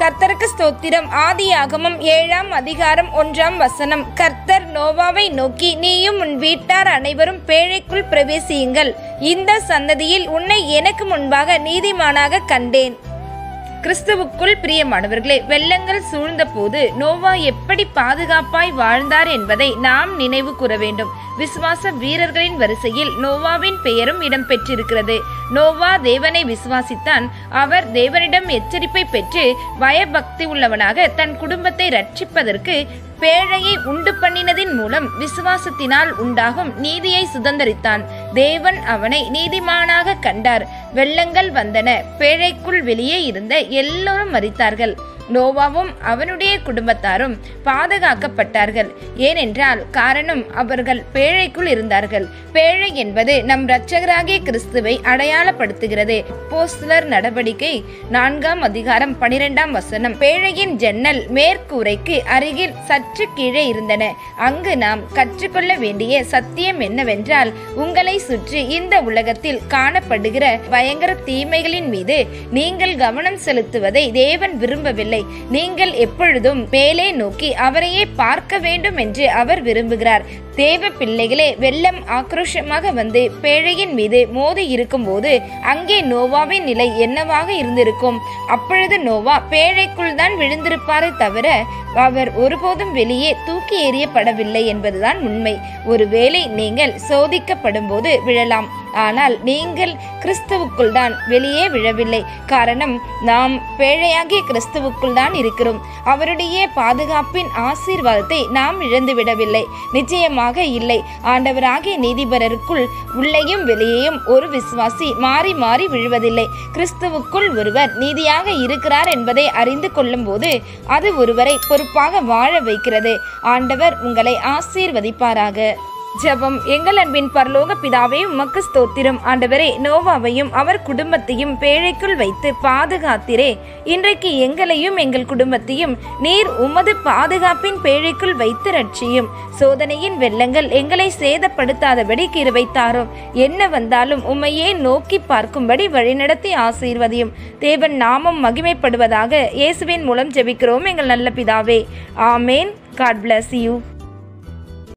கர்த்தருக்கு ஸ்தோத்திரம். ஆதியாகமம் ஏழாம் அதிகாரம் ஒன்றாம் வசனம். கர்த்தர் நோவாவை நோக்கி நீயும் உன் வீட்டார் அனைவரும் பேழைக்குள் பிரவேசியுங்கள். இந்த சந்ததியில் உன்னை எனக்கு முன்பாக நீதிமானாக கண்டேன். கிறிஸ்துவுக்குள் பிரியமானவர்களே வெள்ளங்கள் சூழ்ந்த போது நோவா எப்படி பாதுகாப்பாய் வாழ்ந்தார் என்பதை நாம் நினைவு கூற வேண்டும். விசுவாச வீரர்களின் வரிசையில் நோவாவின் பெயரும் இடம்பெற்றிருக்கிறது. நோவா தேவனை விசுவாசித்தான். அவர் தேவனிடம் எச்சரிப்பை பெற்று பயபக்தி உள்ளவனாக தன் குடும்பத்தை ரட்சிப்பதற்கு பேழையை உண்டு பண்ணினதின் மூலம் விசுவாசத்தினால் உண்டாகும் நீதியை சுதந்தரித்தான். தேவன் அவனை நீதிமானாக கண்டார். வெள்ளங்கள் வந்தன. பேழைக்குள் வெளியே இருந்த எல்லோரும் மறித்தார்கள் நோவாவும் அவனுடைய குடும்பத்தாரும் பாதுகாக்கப்பட்டார்கள். ஏனென்றால் காரணம் அவர்கள் பேழைக்குள் இருந்தார்கள். பேழை என்பது நம் இரட்சகராகிய கிறிஸ்துவை அடையாளப்படுத்துகிறது. போஸ்லர் நடவடிக்கை நான்காம் அதிகாரம் பனிரெண்டாம் வசனம். பேழையின் ஜன்னல் மேற்கூரைக்கு அருகில் சற்று கீழே இருந்தன. அங்கு நாம் கற்றுக்கொள்ள வேண்டிய சத்தியம் என்னவென்றால் உங்களை சுற்றி இந்த உலகத்தில் காணப்படுகிற பயங்கர தீமைகளின் மீது நீங்கள் கவனம் செலுத்துவதை தேவன் விரும்பவில்லை. நீங்கள் எப்பொழுதும் மேலே நோக்கி அவரையே பார்க்க வேண்டும் என்று அவர் விரும்புகிறார். தேவ பிள்ளைகளே வெள்ளம் ஆக்ரோஷமாக வந்து பேழையின் மீது மோதி இருக்கும்போது அங்கே நோவாவின் நிலை என்னவாக இருந்திருக்கும்? அப்பொழுது நோவா பேழைக்குள் தான் விழுந்திருப்பாரே தவிர அவர் ஒருபோதும் வெளியே தூக்கி எறியப்படவில்லை என்பதுதான் உண்மை. ஒருவேளை நீங்கள் சோதிக்கப்படும் போது விழலாம். ஆனால் நீங்கள் கிறிஸ்துவுக்குள் தான் வெளியே விழவில்லை. காரணம் நாம் பேழையாகிய கிறிஸ்துவுக்குள் தான் இருக்கிறோம். அவருடைய பாதுகாப்பின் ஆசீர்வாதத்தை நாம் இழந்து விடவில்லை. நிச்சயமாக இல்லை. ஆண்டவராகிய நீதிபரருக்குள் உள்ளேயும் வெளியேயும் ஒரு விசுவாசி மாறி மாறி விழுவதில்லை. கிறிஸ்துவுக்குள் ஒருவர் நீதியாக இருக்கிறார் என்பதை அறிந்து கொள்ளும் போது அது ஒருவரை பொறுப்பாக வாழ வைக்கிறது. ஆண்டவர் உங்களை ஆசீர்வதிப்பாராக. ஜெபம். எங்கள் அன்பின் பரலோக பிதாவே உமக்கு ஸ்தோத்திரம். ஆண்டவரே நோவாவையும் அவர் குடும்பத்தையும் பேழைக்குள் வைத்து பாதுகாத்திரே. இன்றைக்கு எங்களையும் எங்கள் குடும்பத்தையும் நீர் உமது பாதுகாப்பின் பேழைக்குள் வைத்து ரட்சியும். சோதனையின் வெள்ளங்கள் எங்களை சேதப்படுத்தாதபடி கிருவை தாரும் என்ன வந்தாலும் உம்மையே நோக்கி பார்க்கும்படி வழிநடத்தி ஆசீர்வதியும். தேவன் நாமம் மகிமைப்படுவதாக இயேசுவின் மூலம் ஜெபிக்கிறோம் எங்கள் நல்ல பிதாவே. ஆமேன். God bless you.